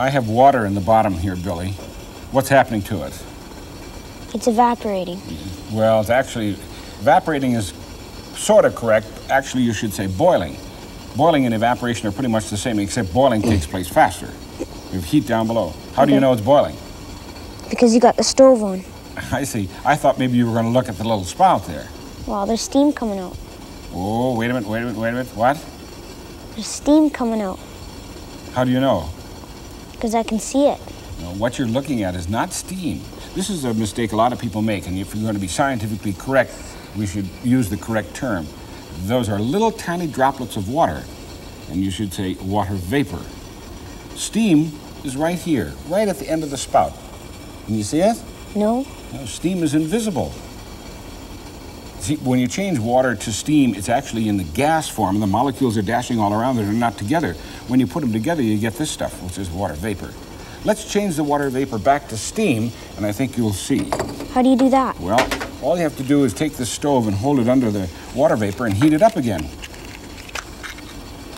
I have water in the bottom here, Billy. What's happening to it? It's evaporating. Well, it's actually, evaporating is sort of correct. Actually, you should say boiling. Boiling and evaporation are pretty much the same, except boiling takes place faster. You have heat down below. How do you know it's boiling? Because you got the stove on. I see. I thought maybe you were going to look at the little spout there. Wow, there's steam coming out. Oh, wait a minute, wait a minute, wait a minute. What? There's steam coming out. How do you know? Because I can see it. No, what you're looking at is not steam. This is a mistake a lot of people make, and if you're going to be scientifically correct, we should use the correct term. Those are little tiny droplets of water, and you should say water vapor. Steam is right here, right at the end of the spout. Can you see it? No? No, steam is invisible. See, when you change water to steam, it's actually in the gas form, the molecules are dashing all around they're not together. When you put them together, you get this stuff, which is water vapor. Let's change the water vapor back to steam, and I think you'll see. How do you do that? Well, all you have to do is take the stove and hold it under the water vapor and heat it up again.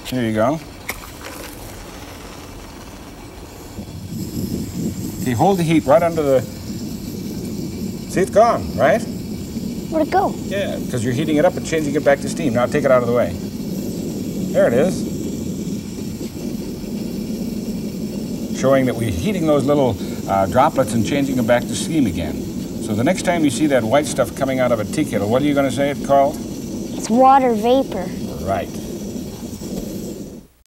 Here you go. Okay, hold the heat right under the. See, it's gone, right? Where'd it go? Yeah, because you're heating it up and changing it back to steam. Now take it out of the way. There it is. Showing that we're heating those little uh, droplets and changing them back to steam again. So the next time you see that white stuff coming out of a tea kettle, what are you going to say it's called? It's water vapor. Right.